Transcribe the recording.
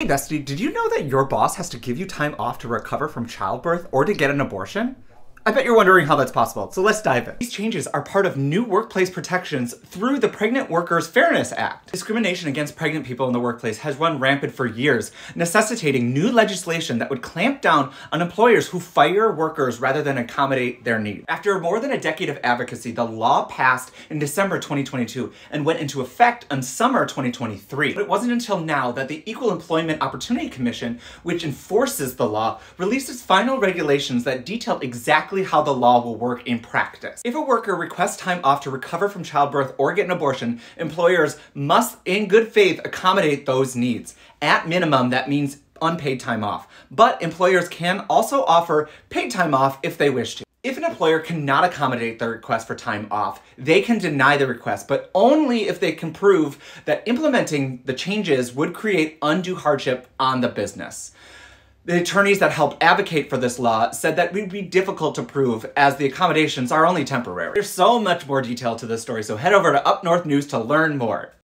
Hey Destiny, did you know that your boss has to give you time off to recover from childbirth or to get an abortion? I bet you're wondering how that's possible, so let's dive in. These changes are part of new workplace protections through the Pregnant Workers Fairness Act. Discrimination against pregnant people in the workplace has run rampant for years, necessitating new legislation that would clamp down on employers who fire workers rather than accommodate their needs. After more than a decade of advocacy, the law passed in December 2022 and went into effect in summer 2023. But it wasn't until now that the Equal Employment Opportunity Commission, which enforces the law, released its final regulations that detail exactly exactly how the law will work in practice. If a worker requests time off to recover from childbirth or get an abortion, employers must, in good faith, accommodate those needs. At minimum, that means unpaid time off. But employers can also offer paid time off if they wish to. If an employer cannot accommodate the request for time off, they can deny the request, but only if they can prove that implementing the changes would create undue hardship on the business. The attorneys that helped advocate for this law said that it would be difficult to prove as the accommodations are only temporary. There's so much more detail to this story, so head over to Up North News to learn more.